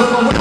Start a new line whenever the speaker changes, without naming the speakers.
한번